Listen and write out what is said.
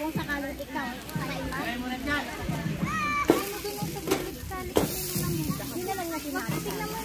kung sakaling ikaw, ano sa ima. Ay mo na dyan. Ano doon sa gilid sa likod nila mo? Hindi naman niya sinabi. Tingnan mo